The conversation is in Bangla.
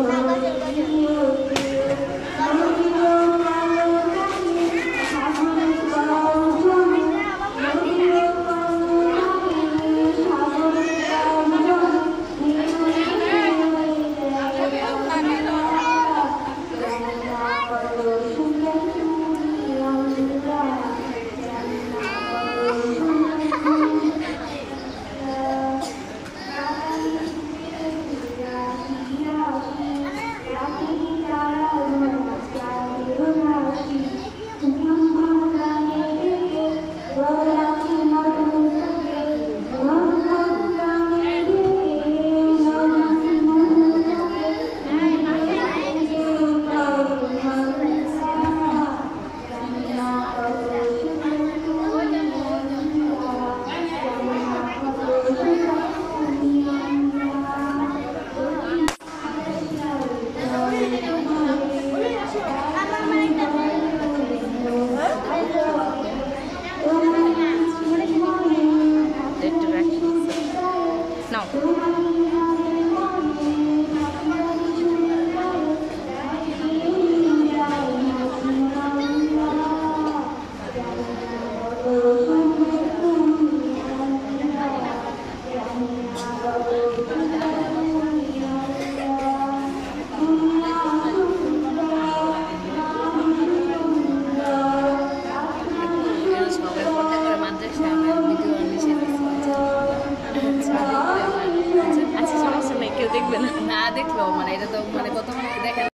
Terima kasih. আচ্ছা, দেখবে না না দেখলো মানে এটা তো মানে কত দেখেন